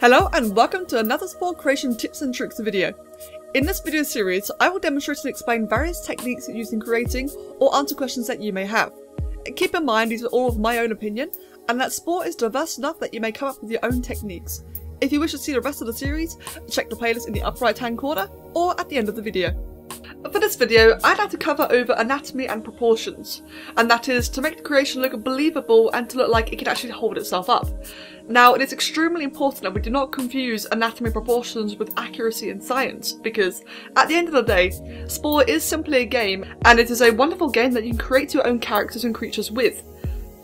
Hello and welcome to another Spore creation tips and tricks video. In this video series, I will demonstrate and explain various techniques used in creating or answer questions that you may have. Keep in mind these are all of my own opinion and that Spore is diverse enough that you may come up with your own techniques. If you wish to see the rest of the series, check the playlist in the upper right hand corner or at the end of the video. For this video, I'd like to cover over anatomy and proportions, and that is to make the creation look believable and to look like it can actually hold itself up. Now, it is extremely important that we do not confuse anatomy proportions with accuracy in science, because at the end of the day, Spore is simply a game, and it is a wonderful game that you can create your own characters and creatures with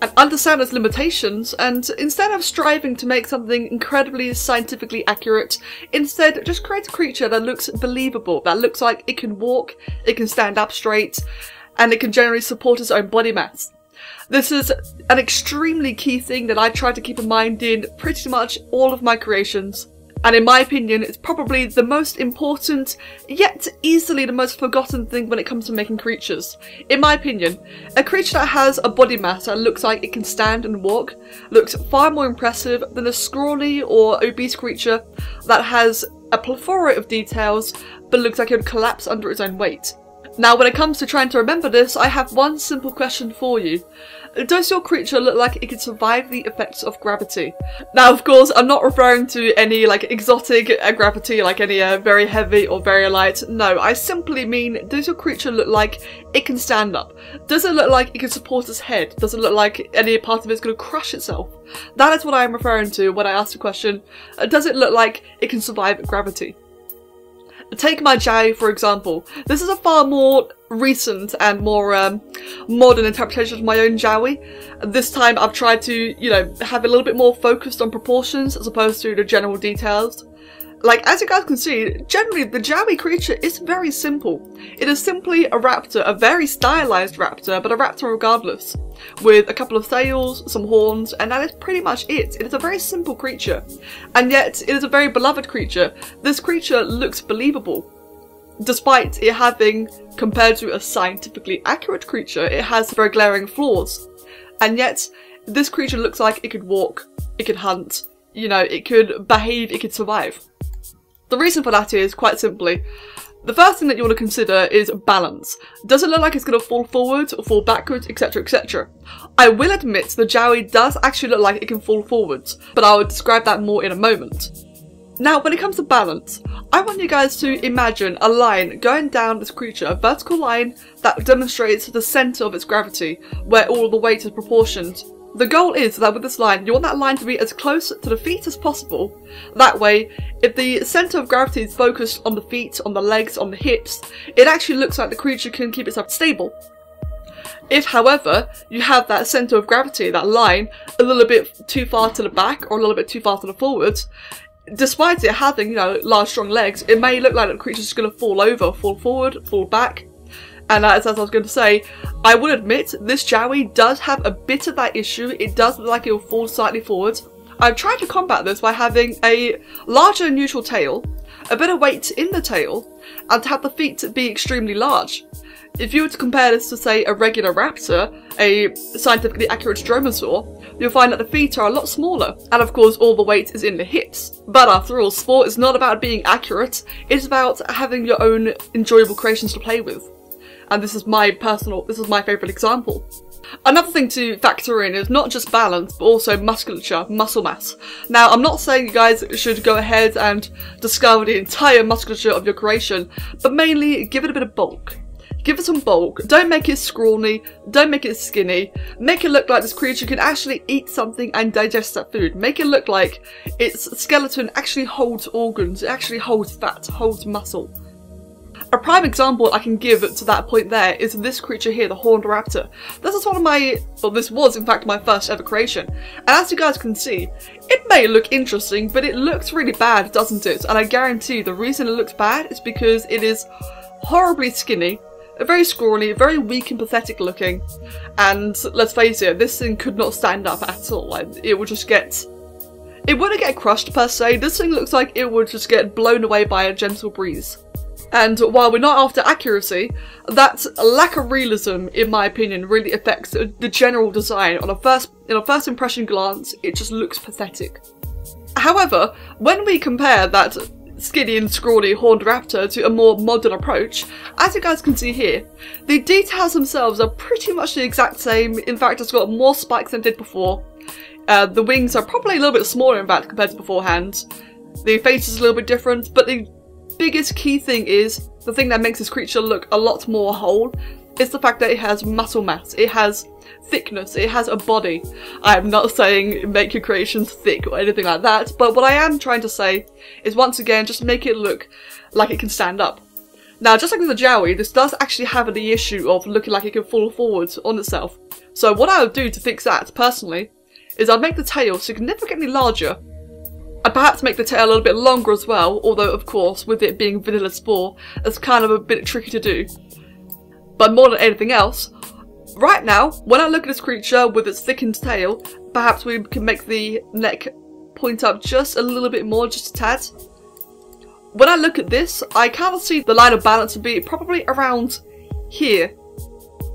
and understand its limitations, and instead of striving to make something incredibly scientifically accurate, instead just create a creature that looks believable, that looks like it can walk, it can stand up straight, and it can generally support its own body mass. This is an extremely key thing that I try to keep in mind in pretty much all of my creations and in my opinion it's probably the most important yet easily the most forgotten thing when it comes to making creatures. In my opinion, a creature that has a body mass that looks like it can stand and walk looks far more impressive than a scrawny or obese creature that has a plethora of details but looks like it would collapse under its own weight. Now when it comes to trying to remember this, I have one simple question for you. Does your creature look like it can survive the effects of gravity? Now of course, I'm not referring to any like exotic uh, gravity, like any uh, very heavy or very light. No, I simply mean, does your creature look like it can stand up? Does it look like it can support its head? Does it look like any part of it is going to crush itself? That is what I am referring to when I ask the question, uh, does it look like it can survive gravity? Take my Jowie for example. This is a far more recent and more um, modern interpretation of my own Jowie. This time I've tried to, you know, have a little bit more focused on proportions as opposed to the general details. Like, as you guys can see, generally the Jowie creature is very simple. It is simply a raptor, a very stylized raptor, but a raptor regardless, with a couple of sails, some horns, and that is pretty much it. It is a very simple creature, and yet it is a very beloved creature. This creature looks believable. Despite it having, compared to a scientifically accurate creature, it has very glaring flaws. And yet, this creature looks like it could walk, it could hunt, you know, it could behave, it could survive. The reason for that is, quite simply, the first thing that you want to consider is balance. Does it look like it's going to fall forward or fall backwards, etc, etc? I will admit the Jowie does actually look like it can fall forwards, but I will describe that more in a moment. Now, when it comes to balance, I want you guys to imagine a line going down this creature, a vertical line that demonstrates the centre of its gravity, where all the weight is proportioned the goal is that with this line, you want that line to be as close to the feet as possible. That way, if the centre of gravity is focused on the feet, on the legs, on the hips, it actually looks like the creature can keep itself stable. If, however, you have that centre of gravity, that line, a little bit too far to the back or a little bit too far to the forwards, despite it having, you know, large strong legs, it may look like the creature's just going to fall over, fall forward, fall back, and as, as I was going to say, I will admit this Jowie does have a bit of that issue. It does look like it will fall slightly forward. I've tried to combat this by having a larger than usual tail, a bit of weight in the tail, and to have the feet be extremely large. If you were to compare this to, say, a regular raptor, a scientifically accurate dromaeosaur, you'll find that the feet are a lot smaller, and of course all the weight is in the hips. But after all, Spore is not about being accurate, it's about having your own enjoyable creations to play with and this is my personal, this is my favourite example. Another thing to factor in is not just balance, but also musculature, muscle mass. Now, I'm not saying you guys should go ahead and discover the entire musculature of your creation, but mainly give it a bit of bulk. Give it some bulk, don't make it scrawny, don't make it skinny, make it look like this creature can actually eat something and digest that food. Make it look like its skeleton actually holds organs, it actually holds fat, holds muscle. A prime example I can give to that point there is this creature here, the Horned Raptor. This is one of my, well this was in fact my first ever creation, and as you guys can see, it may look interesting, but it looks really bad, doesn't it? And I guarantee the reason it looks bad is because it is horribly skinny, very scrawny, very weak and pathetic looking, and let's face it, this thing could not stand up at all, it would just get it wouldn't get crushed per se, this thing looks like it would just get blown away by a gentle breeze. And while we're not after accuracy, that lack of realism, in my opinion, really affects the general design. On a first, in a first impression glance, it just looks pathetic. However, when we compare that skinny and scrawny horned raptor to a more modern approach, as you guys can see here, the details themselves are pretty much the exact same, in fact it's got more spikes than it did before. Uh, the wings are probably a little bit smaller in fact compared to beforehand. The face is a little bit different, but the biggest key thing is, the thing that makes this creature look a lot more whole, is the fact that it has muscle mass. It has thickness, it has a body. I'm not saying make your creations thick or anything like that, but what I am trying to say is once again just make it look like it can stand up. Now, just like with the Jowie, this does actually have the issue of looking like it can fall forwards on itself. So what I would do to fix that, personally, is I'd make the tail significantly larger and perhaps make the tail a little bit longer as well, although of course with it being vanilla spore, it's kind of a bit tricky to do. But more than anything else, right now, when I look at this creature with its thickened tail, perhaps we can make the neck point up just a little bit more, just a tad. When I look at this, I kind of see the line of balance to be probably around here.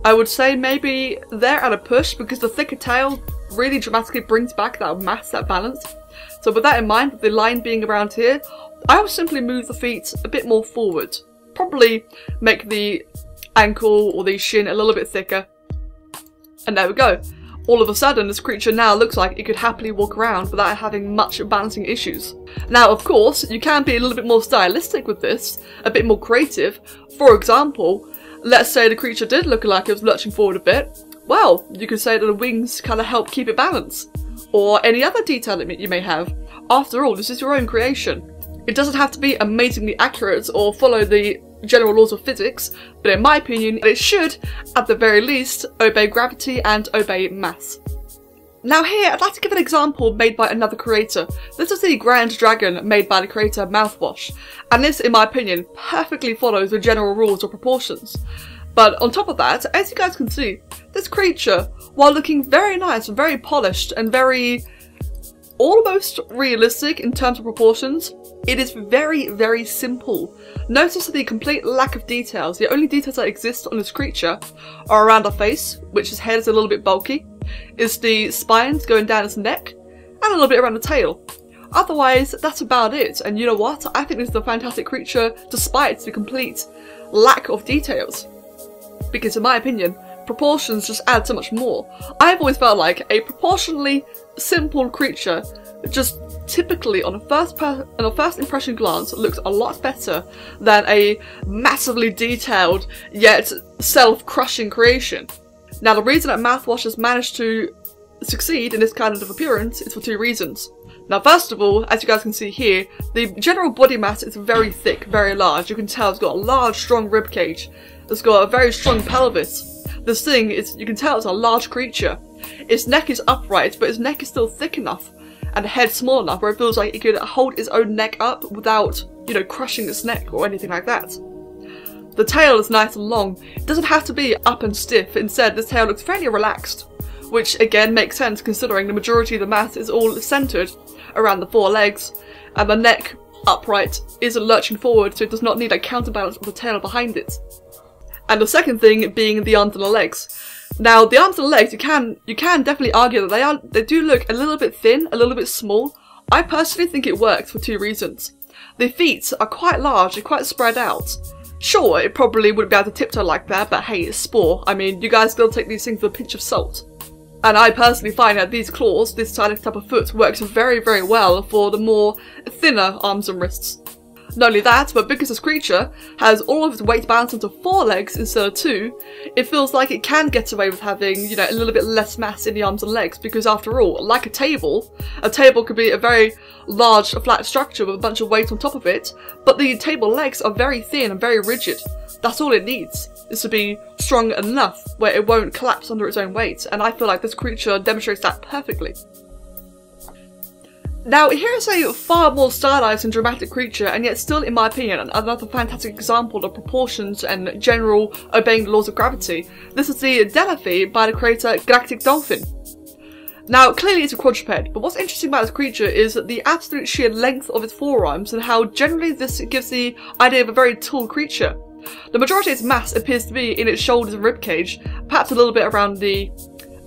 I would say maybe there at a push because the thicker tail really dramatically brings back that mass, that balance. So with that in mind, with the line being around here, I will simply move the feet a bit more forward. Probably make the ankle or the shin a little bit thicker. And there we go. All of a sudden, this creature now looks like it could happily walk around without having much balancing issues. Now, of course, you can be a little bit more stylistic with this, a bit more creative. For example, let's say the creature did look like it was lurching forward a bit. Well, you could say that the wings kind of help keep it balanced. Or any other detail that you may have. After all, this is your own creation. It doesn't have to be amazingly accurate or follow the general laws of physics, but in my opinion, it should, at the very least, obey gravity and obey mass. Now here, I'd like to give an example made by another creator. This is the Grand Dragon made by the creator Mouthwash, and this, in my opinion, perfectly follows the general rules of proportions. But on top of that, as you guys can see, this creature, while looking very nice and very polished and very almost realistic in terms of proportions, it is very, very simple. Notice the complete lack of details. The only details that exist on this creature are around the face, which his head is a little bit bulky, is the spines going down his neck, and a little bit around the tail. Otherwise, that's about it, and you know what? I think this is a fantastic creature despite the complete lack of details. Because in my opinion, proportions just add so much more. I've always felt like a proportionally simple creature just typically on a first per on a first impression glance looks a lot better than a massively detailed yet self-crushing creation. Now the reason that Mouthwash has managed to succeed in this kind of appearance is for two reasons. Now first of all, as you guys can see here, the general body mass is very thick, very large. You can tell it's got a large strong rib cage. It's got a very strong pelvis. This thing is, you can tell it's a large creature. Its neck is upright, but its neck is still thick enough and head small enough where it feels like it could hold its own neck up without, you know, crushing its neck or anything like that. The tail is nice and long. It doesn't have to be up and stiff. Instead, this tail looks fairly relaxed, which again makes sense considering the majority of the mass is all centered around the four legs, and the neck upright isn't lurching forward, so it does not need a counterbalance of the tail behind it. And the second thing being the arms and the legs. Now, the arms and the legs, you can you can definitely argue that they are they do look a little bit thin, a little bit small. I personally think it works for two reasons. The feet are quite large and quite spread out. Sure, it probably wouldn't be able to tiptoe like that, but hey, it's spore. I mean, you guys still take these things with a pinch of salt. And I personally find that these claws, this type of foot, works very, very well for the more thinner arms and wrists. Not only that, but because this creature has all of its weight balanced onto four legs instead of two, it feels like it can get away with having, you know, a little bit less mass in the arms and legs because after all, like a table, a table could be a very large flat structure with a bunch of weight on top of it, but the table legs are very thin and very rigid. That's all it needs, is to be strong enough where it won't collapse under its own weight, and I feel like this creature demonstrates that perfectly. Now, here's a far more stylized and dramatic creature, and yet still, in my opinion, another fantastic example of proportions and general obeying the laws of gravity. This is the Delaphey by the creator Galactic Dolphin. Now, clearly it's a quadruped, but what's interesting about this creature is the absolute sheer length of its forearms and how generally this gives the idea of a very tall creature. The majority of its mass appears to be in its shoulders and ribcage, perhaps a little bit around the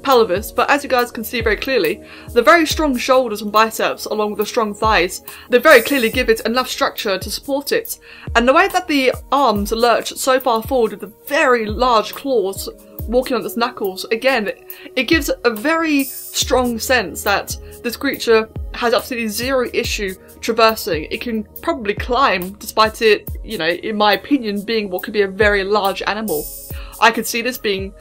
pelvis, but as you guys can see very clearly, the very strong shoulders and biceps along with the strong thighs, they very clearly give it enough structure to support it. And the way that the arms lurch so far forward with the very large claws walking on its knuckles, again, it gives a very strong sense that this creature has absolutely zero issue traversing. It can probably climb, despite it, you know, in my opinion, being what could be a very large animal. I could see this being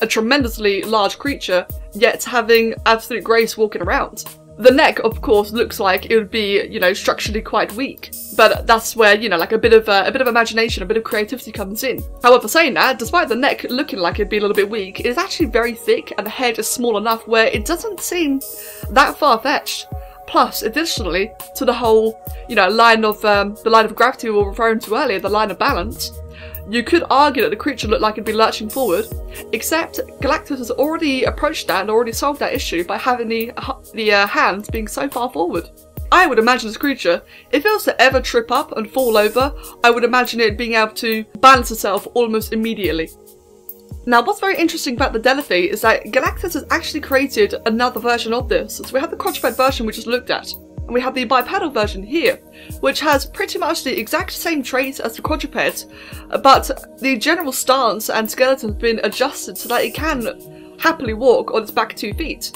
a tremendously large creature, yet having absolute grace walking around. The neck, of course, looks like it would be, you know, structurally quite weak, but that's where, you know, like a bit of uh, a bit of imagination, a bit of creativity comes in. However, saying that, despite the neck looking like it'd be a little bit weak, it is actually very thick and the head is small enough where it doesn't seem that far-fetched. Plus, additionally, to the whole, you know, line of um, the line of gravity we were referring to earlier, the line of balance, you could argue that the creature looked like it'd be lurching forward, except Galactus has already approached that and already solved that issue by having the, the uh, hands being so far forward. I would imagine this creature, if it was to ever trip up and fall over, I would imagine it being able to balance itself almost immediately. Now what's very interesting about the Delaphey is that Galactus has actually created another version of this. So we have the quadruped version we just looked at, and we have the bipedal version here, which has pretty much the exact same traits as the quadruped, but the general stance and skeleton have been adjusted so that it can happily walk on its back two feet.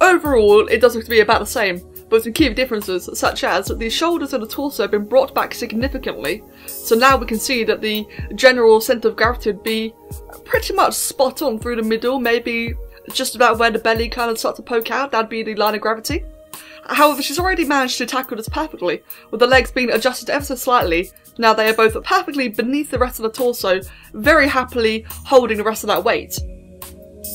Overall, it does look to be about the same, but some key differences such as the shoulders and the torso have been brought back significantly, so now we can see that the general centre of gravity would be pretty much spot on through the middle, maybe just about where the belly kind of starts to poke out, that'd be the line of gravity. However, she's already managed to tackle this perfectly, with the legs being adjusted ever so slightly. Now they are both perfectly beneath the rest of the torso, very happily holding the rest of that weight.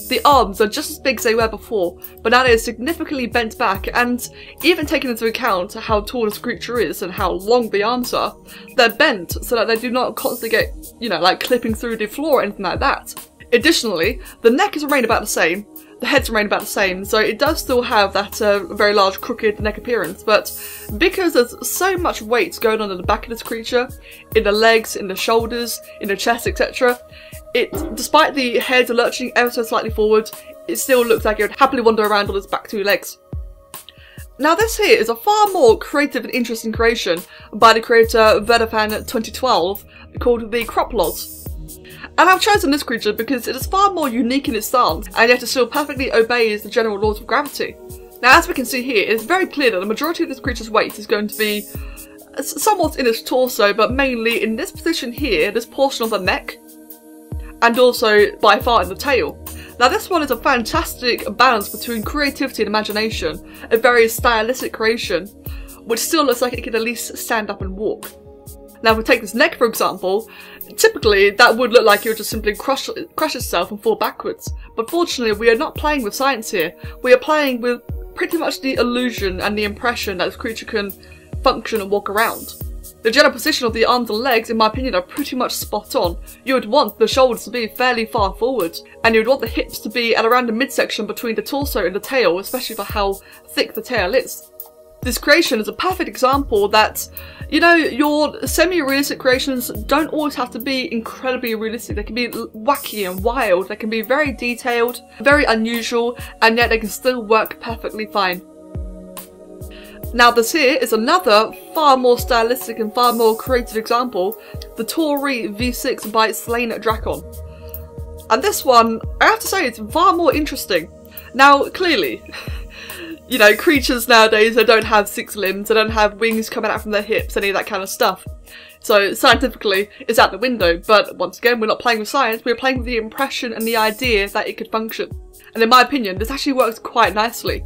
The arms are just as big as they were before, but now they are significantly bent back and, even taking into account how tall this creature is and how long the arms are, they're bent so that they do not constantly get, you know, like clipping through the floor or anything like that. Additionally, the neck has remained about the same, the heads remain about the same, so it does still have that uh, very large crooked neck appearance, but because there's so much weight going on in the back of this creature, in the legs, in the shoulders, in the chest, etc., it, despite the head lurching ever so slightly forward, it still looks like it would happily wander around on its back two legs. Now this here is a far more creative and interesting creation by the creator Werderfan 2012 called the Crop'loz. And I've chosen this creature because it is far more unique in its stance, and yet it still perfectly obeys the general laws of gravity. Now as we can see here, it's very clear that the majority of this creature's weight is going to be uh, somewhat in its torso, but mainly in this position here, this portion of the neck, and also by far in the tail. Now this one is a fantastic balance between creativity and imagination, a very stylistic creation, which still looks like it can at least stand up and walk. Now if we take this neck for example, typically that would look like it would just simply crush, crush itself and fall backwards. But fortunately we are not playing with science here, we are playing with pretty much the illusion and the impression that this creature can function and walk around. The general position of the arms and legs, in my opinion, are pretty much spot on. You would want the shoulders to be fairly far forward, and you would want the hips to be at around the midsection between the torso and the tail, especially for how thick the tail is. This creation is a perfect example that, you know, your semi-realistic creations don't always have to be incredibly realistic. They can be wacky and wild, they can be very detailed, very unusual, and yet they can still work perfectly fine. Now this here is another far more stylistic and far more creative example, the Taur-i V6 by Slain Dracon. And this one, I have to say, it's far more interesting. Now, clearly, you know, creatures nowadays, they don't have six limbs, they don't have wings coming out from their hips, any of that kind of stuff. So scientifically, it's out the window, but once again, we're not playing with science, we're playing with the impression and the idea that it could function. And in my opinion, this actually works quite nicely.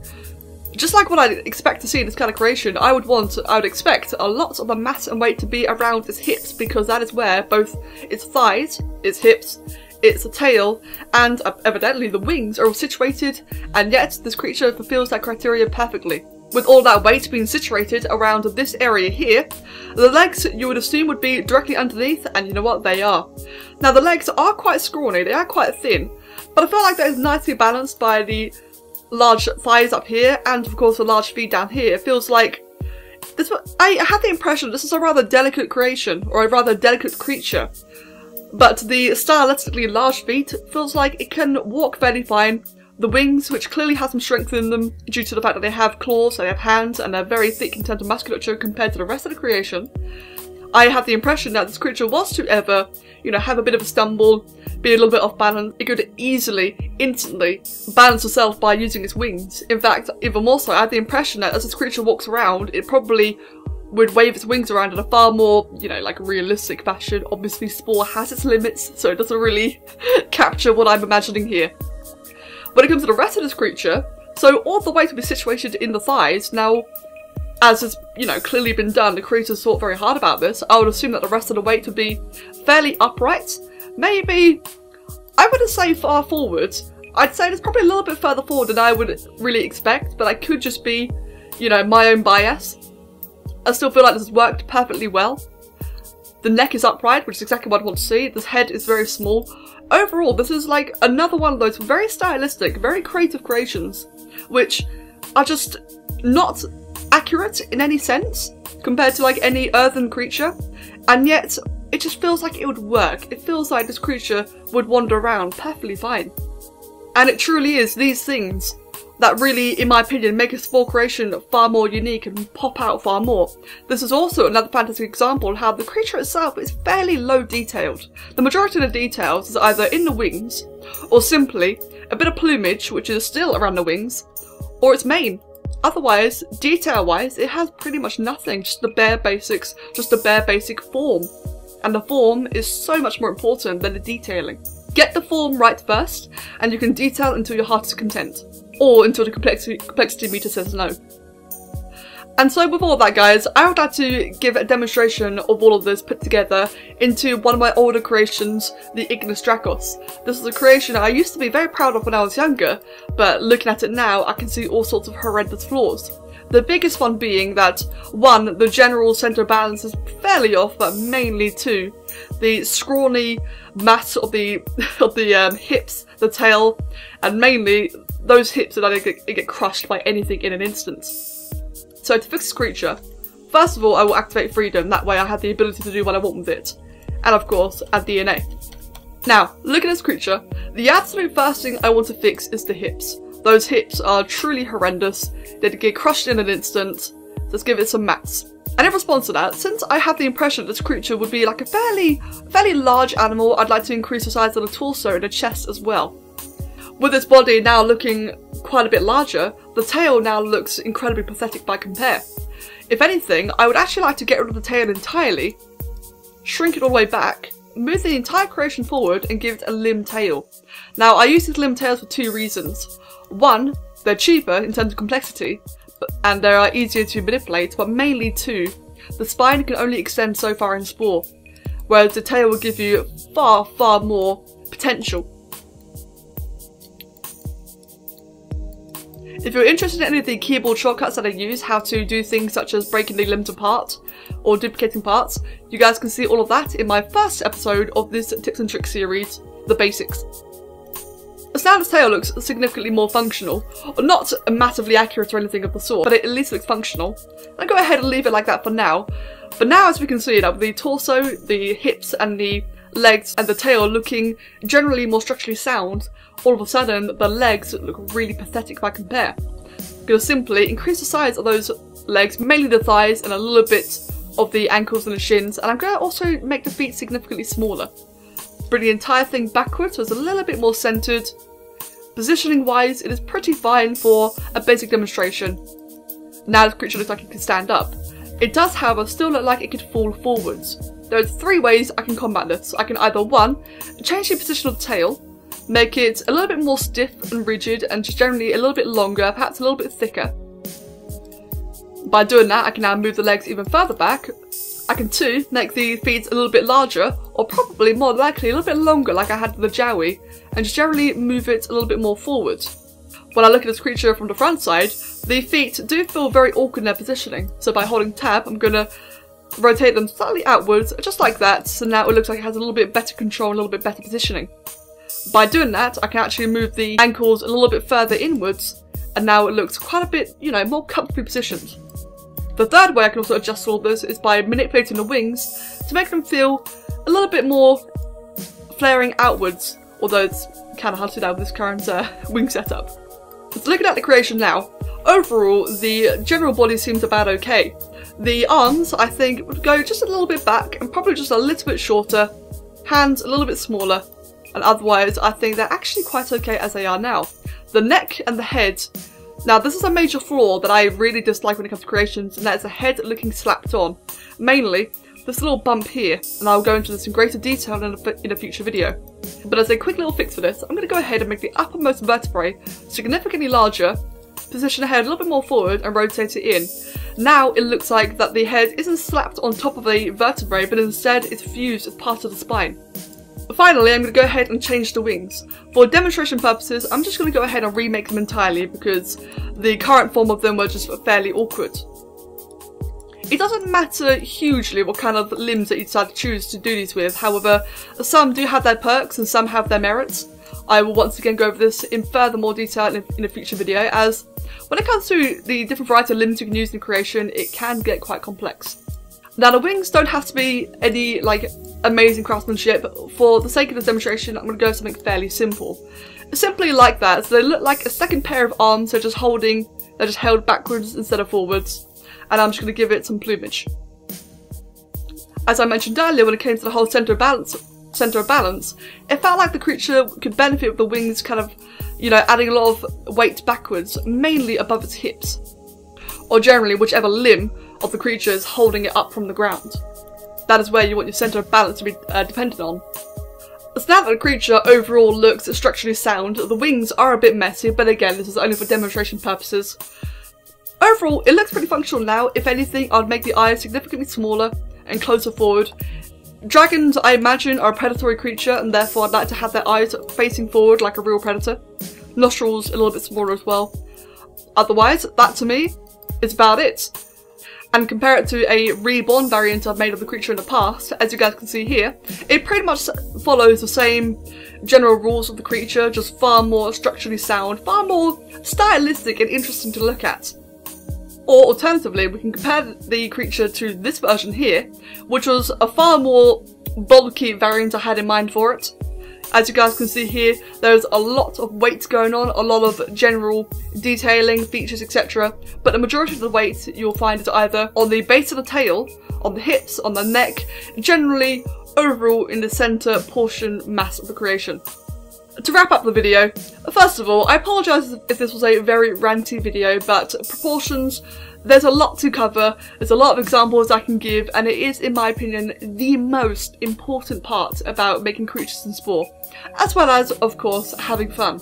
Just like what I'd expect to see in this kind of creation, I would want, I would expect a lot of the mass and weight to be around its hips because that is where both its thighs, its hips, its a tail, and uh, evidently the wings are all situated, and yet this creature fulfills that criteria perfectly. With all that weight being situated around this area here, the legs you would assume would be directly underneath, and you know what, they are. Now the legs are quite scrawny, they are quite thin, but I feel like that is nicely balanced by the large thighs up here, and of course the large feet down here. It feels like this. I had the impression this is a rather delicate creation, or a rather delicate creature. But the stylistically large feet feels like it can walk fairly fine, the wings, which clearly have some strength in them due to the fact that they have claws, they have hands, and they're very thick in terms of musculature compared to the rest of the creation. I have the impression that this creature was to ever, you know, have a bit of a stumble, be a little bit off balance, it could easily, instantly balance itself by using its wings. In fact, even more so, I have the impression that as this creature walks around, it probably would wave its wings around in a far more, you know, like realistic fashion. Obviously, Spore has its limits, so it doesn't really capture what I'm imagining here. When it comes to the rest of this creature, so all the weight will be situated in the thighs. Now, as has, you know, clearly been done, the creators thought very hard about this. I would assume that the rest of the weight would be fairly upright. Maybe, I wouldn't say far forward. I'd say it's probably a little bit further forward than I would really expect, but I could just be, you know, my own bias. I still feel like this has worked perfectly well. The neck is upright, which is exactly what I want to see. This head is very small. Overall, this is like another one of those very stylistic, very creative creations, which are just not accurate in any sense compared to like any earthen creature, and yet it just feels like it would work. It feels like this creature would wander around perfectly fine. And it truly is these things that really, in my opinion, make a Spore creation far more unique and pop out far more. This is also another fantastic example of how the creature itself is fairly low detailed. The majority of the details is either in the wings, or simply a bit of plumage which is still around the wings, or its mane. Otherwise, detail-wise, it has pretty much nothing, just the bare basics, just the bare basic form. And the form is so much more important than the detailing. Get the form right first, and you can detail until your heart is content. Or until the complexity, complexity meter says no. And so with all that guys, I would like to give a demonstration of all of this put together into one of my older creations, the Ignis Dracos. This is a creation I used to be very proud of when I was younger, but looking at it now I can see all sorts of horrendous flaws. The biggest one being that, one, the general centre balance is fairly off, but mainly two, the scrawny mass of the of the um, hips, the tail, and mainly those hips that get, get crushed by anything in an instant. So to fix this creature, first of all I will activate freedom, that way I have the ability to do what I want with it. And of course, add DNA. Now, look at this creature. The absolute first thing I want to fix is the hips. Those hips are truly horrendous. They'd get crushed in an instant. Let's give it some mats. And in response to that, since I have the impression this creature would be like a fairly, fairly large animal, I'd like to increase the size of the torso and the chest as well. With its body now looking quite a bit larger, the tail now looks incredibly pathetic by compare. If anything, I would actually like to get rid of the tail entirely, shrink it all the way back, move the entire creation forward and give it a limb tail. Now I use these limb tails for two reasons. One, they're cheaper in terms of complexity, and they are easier to manipulate, but mainly two, the spine can only extend so far in Spore, whereas the tail will give you far, far more potential. If you're interested in any of the keyboard shortcuts that I use, how to do things such as breaking the limbs apart or duplicating parts, you guys can see all of that in my first episode of this tips and tricks series, The Basics. Standard's tail looks significantly more functional, not massively accurate or anything of the sort, but it at least looks functional. I'll go ahead and leave it like that for now. But now as we can see, the torso, the hips and the legs and the tail looking generally more structurally sound, all of a sudden the legs look really pathetic by compare. I'm going to simply increase the size of those legs, mainly the thighs and a little bit of the ankles and the shins, and I'm going to also make the feet significantly smaller. Bring the entire thing backwards so it's a little bit more centered. Positioning wise, it is pretty fine for a basic demonstration. Now the creature looks like it can stand up. It does however still look like it could fall forwards. There are three ways I can combat this. I can either one, change the position of the tail, make it a little bit more stiff and rigid and just generally a little bit longer, perhaps a little bit thicker. By doing that, I can now move the legs even further back. I can too make the feet a little bit larger, or probably more likely a little bit longer like I had the Jowie, and generally move it a little bit more forward. When I look at this creature from the front side, the feet do feel very awkward in their positioning, so by holding tab I'm going to rotate them slightly outwards, just like that, so now it looks like it has a little bit better control, a little bit better positioning. By doing that, I can actually move the ankles a little bit further inwards, and now it looks quite a bit, you know, more comfortably positioned. The third way I can also adjust all this is by manipulating the wings to make them feel a little bit more flaring outwards, although it's kind of hard to do with this current uh, wing setup. So looking at the creation now, overall the general body seems about okay. The arms, I think, would go just a little bit back and probably just a little bit shorter, hands a little bit smaller, and otherwise I think they're actually quite okay as they are now. The neck and the head, now this is a major flaw that I really dislike when it comes to creations, and that is the head looking slapped on. Mainly, this little bump here, and I'll go into this in greater detail in a, in a future video. But as a quick little fix for this, I'm going to go ahead and make the uppermost vertebrae significantly larger, position the head a little bit more forward and rotate it in. Now it looks like that the head isn't slapped on top of a vertebrae, but instead it's fused as part of the spine. Finally, I'm going to go ahead and change the wings. For demonstration purposes, I'm just going to go ahead and remake them entirely because the current form of them were just fairly awkward. It doesn't matter hugely what kind of limbs that you decide to choose to do these with, however, some do have their perks and some have their merits. I will once again go over this in further more detail in a, in a future video as when it comes to the different variety of limbs you can use in creation, it can get quite complex. Now the wings don't have to be any like amazing craftsmanship. For the sake of this demonstration, I'm going to go something fairly simple. Simply like that, so they look like a second pair of arms, they're just holding, they're just held backwards instead of forwards. And I'm just going to give it some plumage. As I mentioned earlier, when it came to the whole centre of balance, centre of balance, it felt like the creature could benefit with the wings kind of, you know, adding a lot of weight backwards, mainly above its hips. Or generally whichever limb of the creature is holding it up from the ground. That is where you want your centre of balance to be uh, dependent on. So now that the creature overall looks structurally sound, the wings are a bit messy, but again, this is only for demonstration purposes. Overall, it looks pretty functional now. If anything, I'd make the eyes significantly smaller and closer forward. Dragons, I imagine, are a predatory creature, and therefore I'd like to have their eyes facing forward like a real predator. Nostrils a little bit smaller as well. Otherwise, that to me is about it and compare it to a reborn variant I've made of the creature in the past, as you guys can see here, it pretty much follows the same general rules of the creature, just far more structurally sound, far more stylistic and interesting to look at. Or alternatively, we can compare the creature to this version here, which was a far more bulky variant I had in mind for it. As you guys can see here, there's a lot of weight going on, a lot of general detailing, features, etc. But the majority of the weight you'll find is either on the base of the tail, on the hips, on the neck, generally overall in the centre portion mass of the creation. To wrap up the video, first of all, I apologise if this was a very ranty video, but proportions there's a lot to cover, there's a lot of examples I can give, and it is, in my opinion, the most important part about making creatures in Spore, as well as, of course, having fun.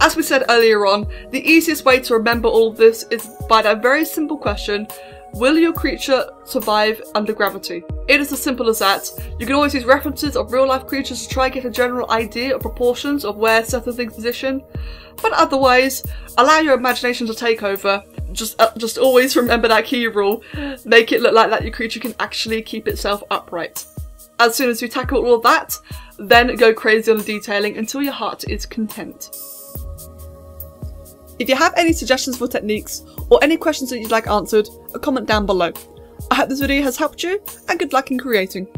As we said earlier on, the easiest way to remember all of this is by that very simple question, will your creature survive under gravity? It is as simple as that. You can always use references of real life creatures to try and get a general idea of proportions of where certain things position, but otherwise, allow your imagination to take over just uh, just always remember that key rule. Make it look like that your creature can actually keep itself upright. As soon as you tackle all that, then go crazy on the detailing until your heart is content. If you have any suggestions for techniques or any questions that you'd like answered, a comment down below. I hope this video has helped you and good luck in creating.